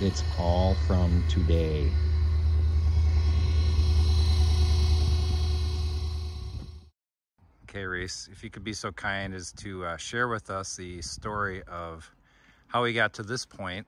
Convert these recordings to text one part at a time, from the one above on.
it's all from today. Okay, Reece, if you could be so kind as to uh, share with us the story of how we got to this point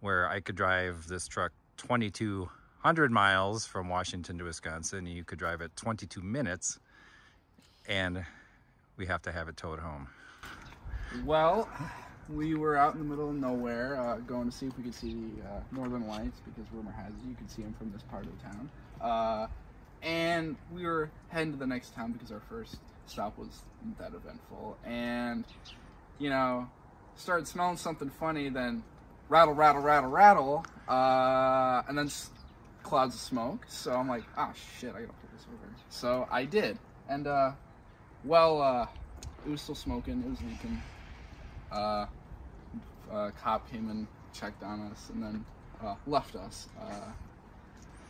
where I could drive this truck 2,200 miles from Washington to Wisconsin, and you could drive it 22 minutes, and we have to have it towed home. Well, we were out in the middle of nowhere, uh, going to see if we could see the uh, Northern Lights because rumor has it you could see them from this part of the town. Uh, and we were heading to the next town because our first stop was that eventful. And you know, started smelling something funny. Then rattle, rattle, rattle, rattle, uh, and then clouds of smoke. So I'm like, oh shit, I gotta pull this over. So I did, and uh, well, uh, it was still smoking. It was leaking uh, uh, cop came and checked on us and then uh, left us. Uh,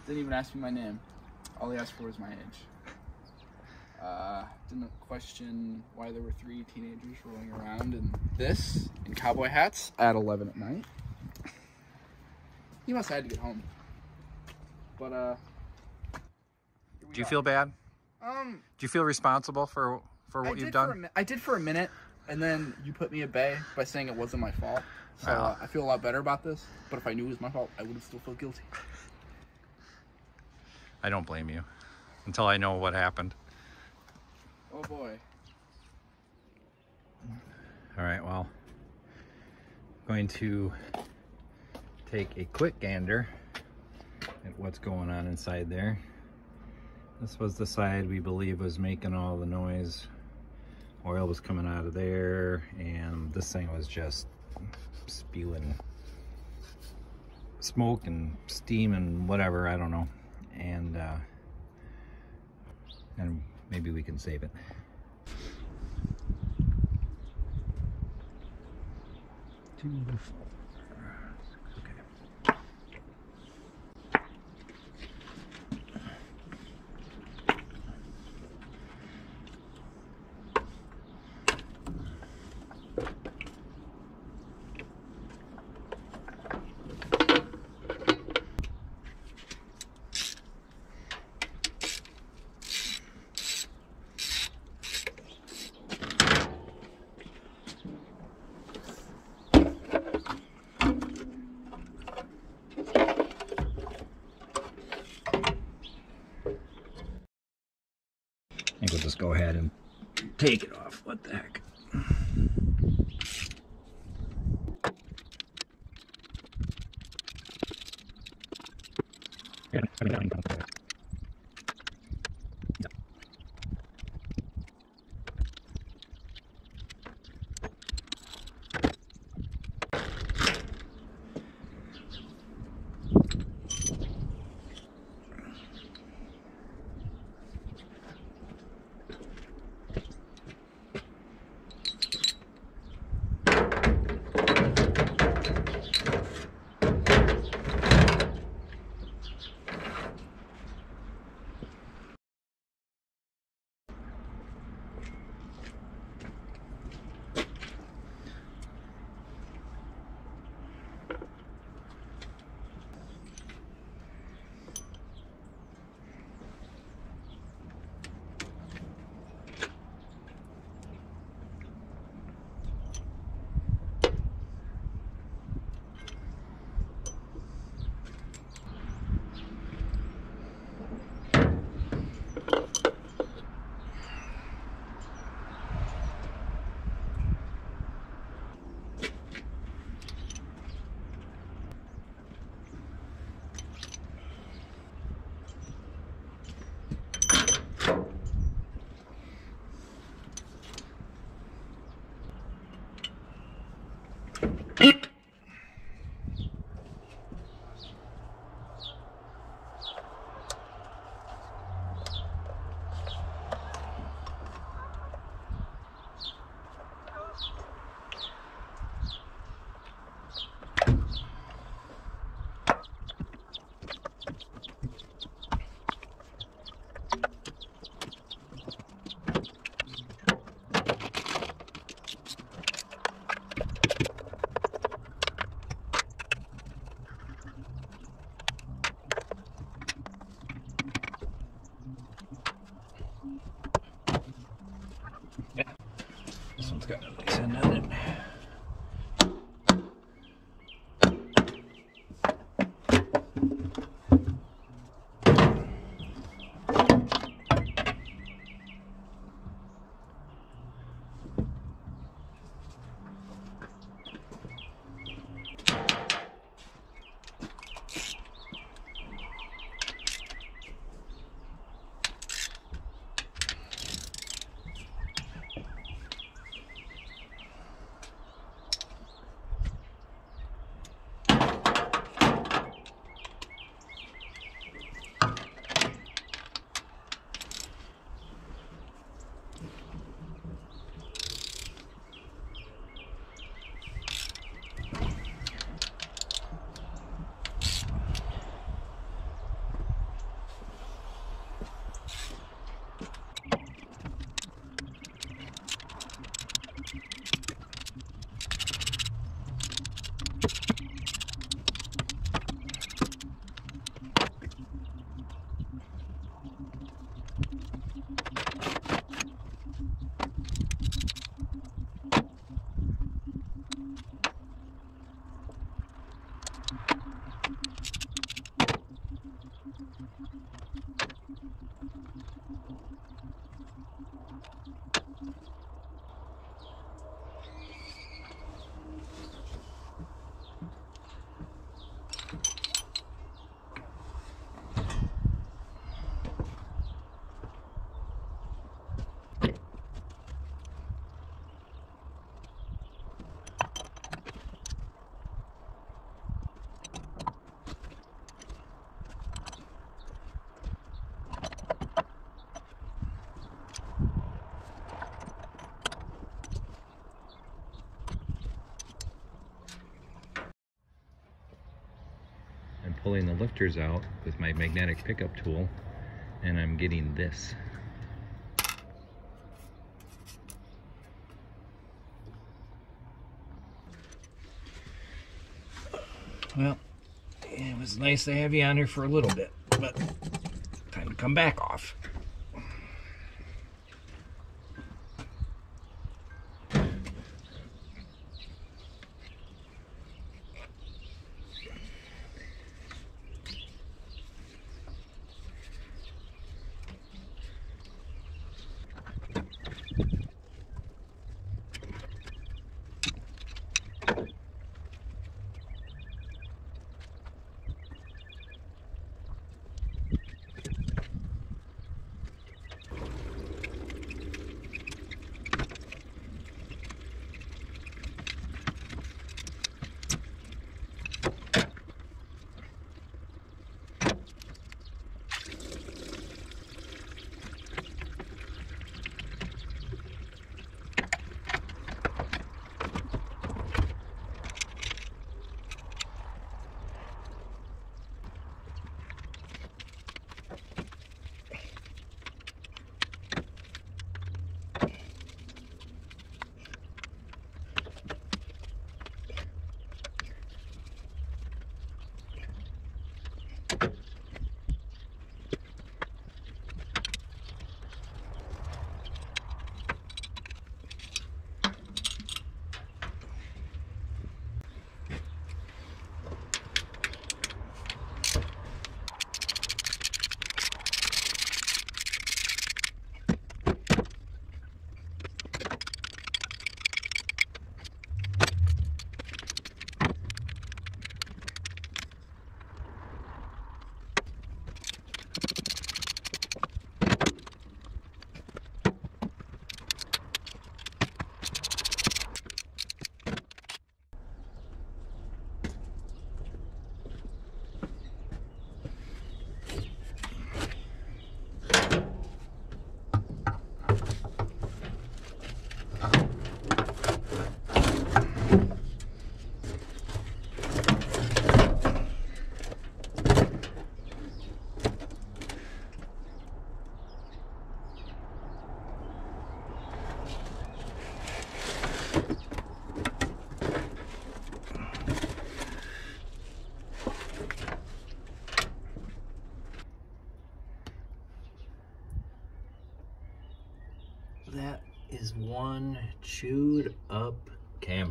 didn't even ask me my name. All he asked for was my age. Uh, didn't question why there were three teenagers rolling around in this in cowboy hats at 11 at night. He must have had to get home. But uh, Do you are. feel bad? Um, Do you feel responsible for for I what you've For a, done? I did for a minute, and then you put me at bay by saying it wasn't my fault. So uh, Wow. I feel a lot better about this. But if I knew it was my fault, I would have still felt guilty. I don't blame you until I know what happened. Oh boy. All right, well, going to take a quick gander at what's going on inside there. This was the side we believe was making all the noise. Oil was coming out of there, and this thing was just spewing smoke and steam and whatever, I don't know. And, uh, and maybe we can save it. Take it off. What the heck? Pulling the lifters out with my magnetic pickup tool and I'm getting this. Well, it was nice to have you on here for a little bit, but time to come back off.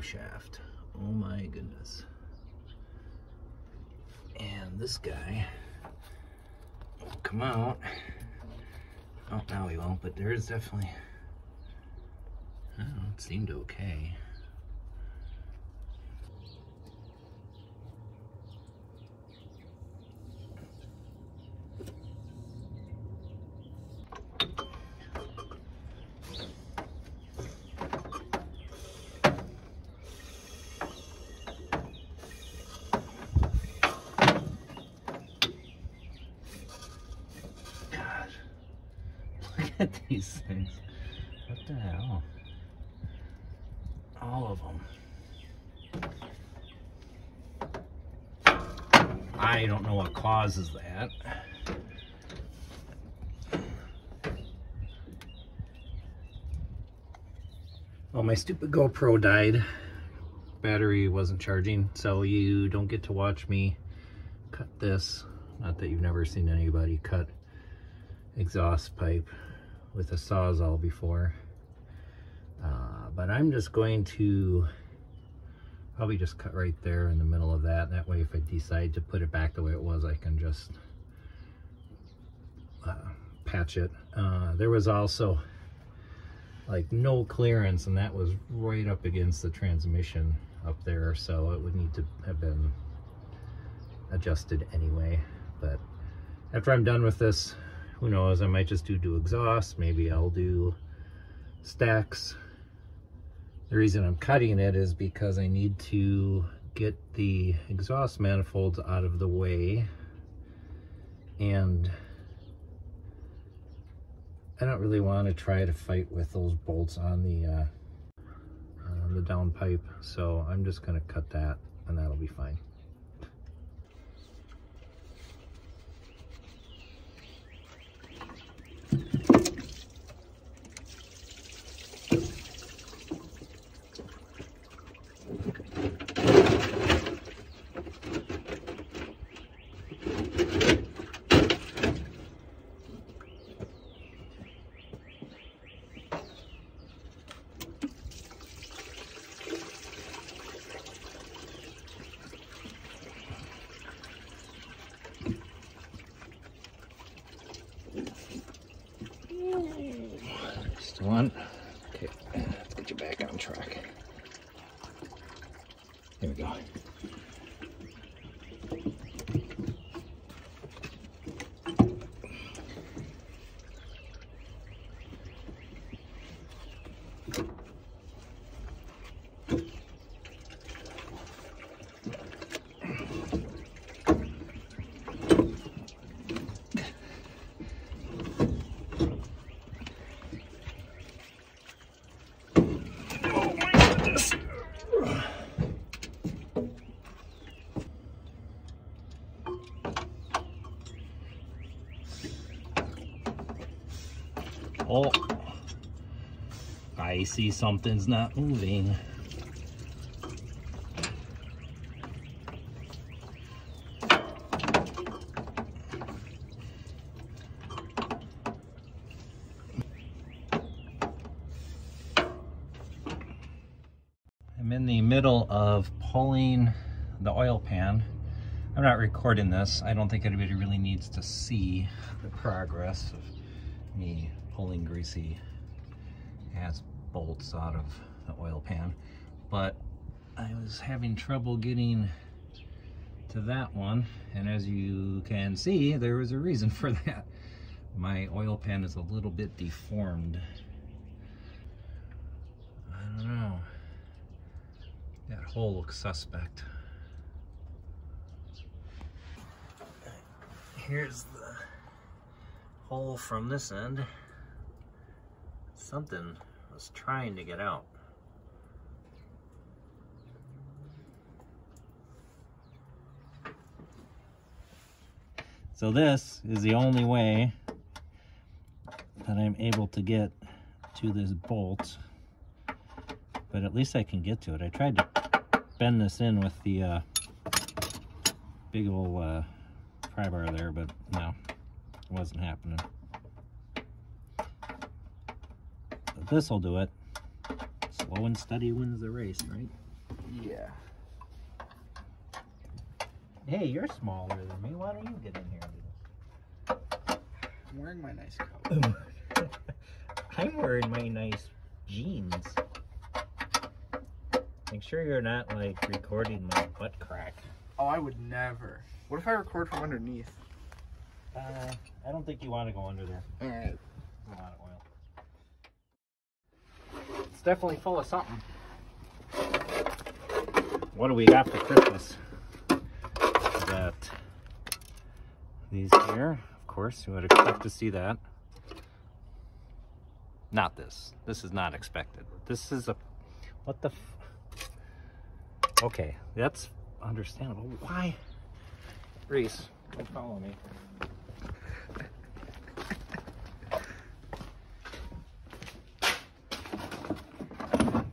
Camshaft. Oh my goodness. And this guy will come out. Oh, now he won't, but there is definitely, I don't know, it seemed okay. At these things. What the hell? All of them. I don't know what causes that. Well, my stupid GoPro died. Battery wasn't charging, so you don't get to watch me cut this. Not that you've never seen anybody cut exhaust pipe with a sawzall before. Uh, but I'm just going to probably just cut right there in the middle of that. That way if I decide to put it back the way it was, I can just uh, patch it. Uh, there was also like no clearance and that was right up against the transmission up there. So it would need to have been adjusted anyway. But after I'm done with this, who knows, I might just do do exhaust. Maybe I'll do stacks. The reason I'm cutting it is because I need to get the exhaust manifolds out of the way and I don't really want to try to fight with those bolts on the uh, on the down pipe so I'm just going to cut that and that'll be fine. One. Okay, let's get you back on track. There we go. Oh, See something's not moving. I'm in the middle of pulling the oil pan. I'm not recording this. I don't think anybody really needs to see the progress of me pulling greasy ass bolts out of the oil pan. But I was having trouble getting to that one. And as you can see, there was a reason for that. My oil pan is a little bit deformed. I don't know. That hole looks suspect. Here's the hole from this end. Something was trying to get out. So this is the only way that I'm able to get to this bolt. But at least I can get to it. I tried to bend this in with the uh, big old uh, pry bar there, but no, it wasn't happening. The this will do it. Slow and steady wins the race, right? Yeah. Hey, you're smaller than me. Why don't you get in here and do I'm wearing my nice coat. I'm wearing my nice jeans. Make sure you're not like recording my butt crack. Oh, I would never. What if I record from underneath? Uh, I don't think you want to go under there. All right. a lot of oil. It's definitely full of something. What do we got for Christmas? That these here, of course, you would expect to see that. Not this. This is not expected. This is a what the f- Okay, that's understandable. Why? Reece, follow me.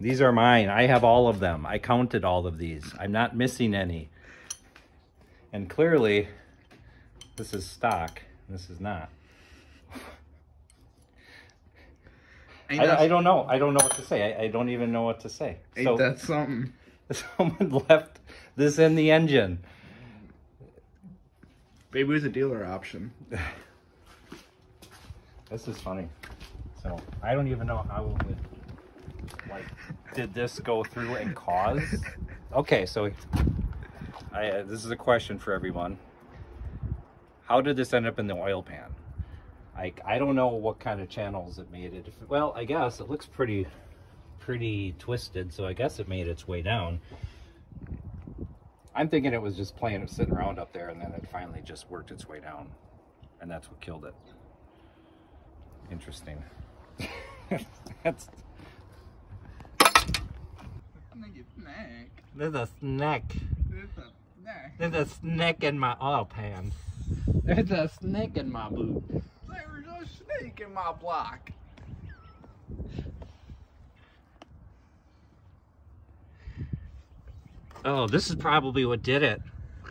These are mine. I have all of them. I counted all of these. I'm not missing any. And clearly, this is stock. This is not. I, I don't know. I don't know what to say. I, I don't even know what to say. ain't So that something? someone left this in the engine. Maybe it was a dealer option. This is funny. So I don't even know how it would like did this go through and cause? Okay so I uh, this is a question for everyone. How did this end up in the oil pan? Like I don't know what kind of channels it made it well I guess it looks pretty pretty twisted so I guess it made its way down. I'm thinking it was just playing it sitting around up there and then it finally just worked its way down and that's what killed it. Interesting. That's There's a snack. There's a snake. There's a snake in my oil pan. There's a snake in my boot. There's a snake in my block. Oh, this is probably what did it.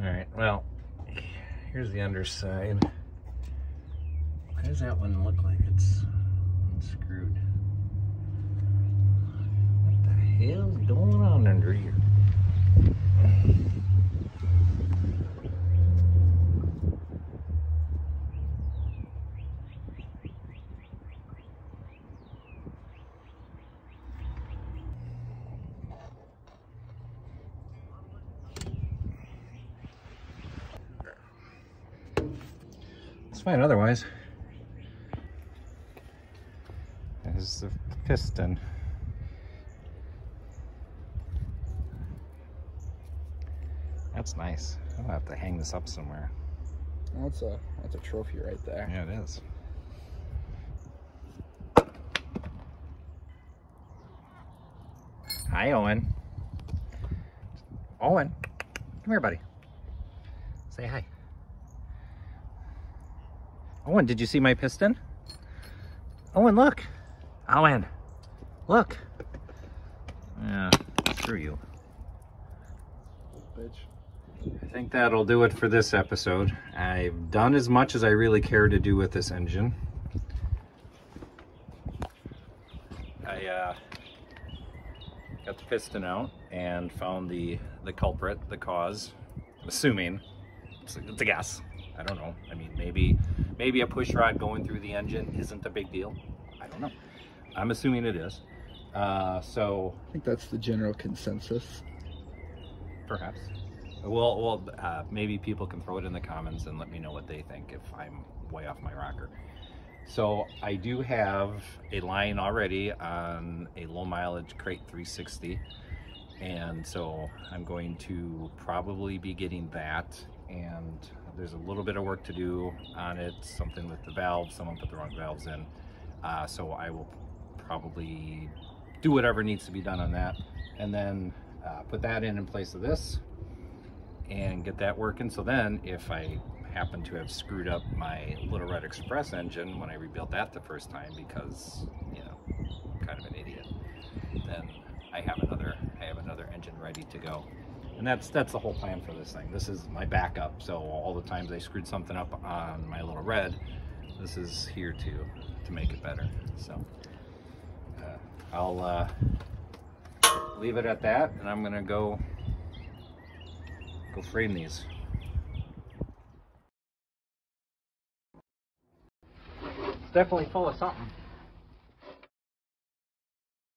Alright, well, here's the underside. Why does that one look like it's unscrewed? What the hell's going on under here? It's fine otherwise. There's the piston. That's nice. I'll have to hang this up somewhere. That's a that's a trophy right there. Yeah, it is. Hi, Owen. Owen, come here, buddy. Say hi. Owen, did you see my piston? Owen, look. Owen, look. Yeah, screw you. Bitch. I think that'll do it for this episode. I've done as much as I really care to do with this engine. I uh, got the piston out and found the, the culprit, the cause. I'm assuming it's a, it's a guess. I don't know. I mean, maybe maybe a push rod going through the engine isn't a big deal. I don't know. I'm assuming it is. Uh, so I think that's the general consensus. Perhaps. Well, well, uh, maybe people can throw it in the comments and let me know what they think if I'm way off my rocker. So I do have a line already on a low mileage crate 360. And so I'm going to probably be getting that. And there's a little bit of work to do on it, something with the valves, someone put the wrong valves in. Uh, so I will probably do whatever needs to be done on that. And then uh, put that in in place of this and get that working. So then if I happen to have screwed up my Little Red Express engine when I rebuilt that the first time because, you know, I'm kind of an idiot, then I have another I have another engine ready to go. And that's that's the whole plan for this thing. This is my backup. So all the times I screwed something up on my Little Red, this is here to to make it better. So uh, I'll uh, leave it at that, and I'm gonna go go frame these. It's definitely full of something.